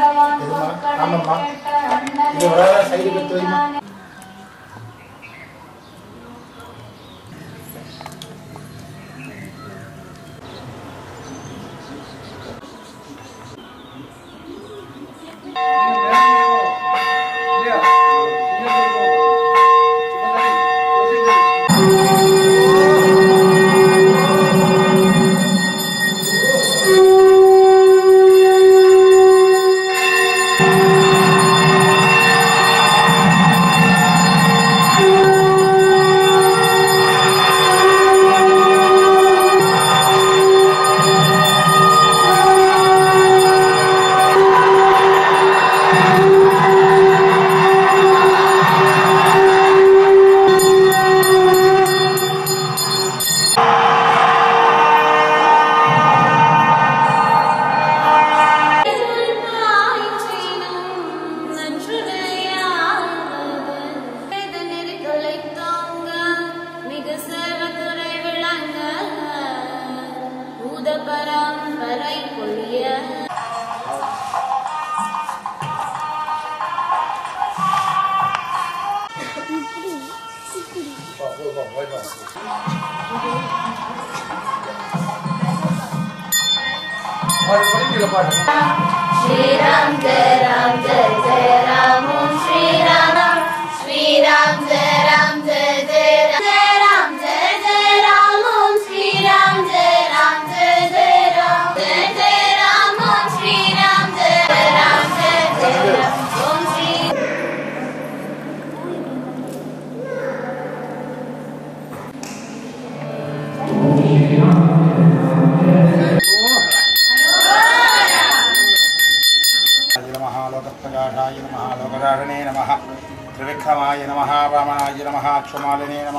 ஆமாம்மா. இது ஒரு side श्रीराम जय राम जय जय राम ओम श्री राम श्री राम जय శ్రీమన్నారాయణాయ నమ లోకదారణే నమ త్రివిక్రమాయ నమ వామనాయ నమ క్షమాలినే నమ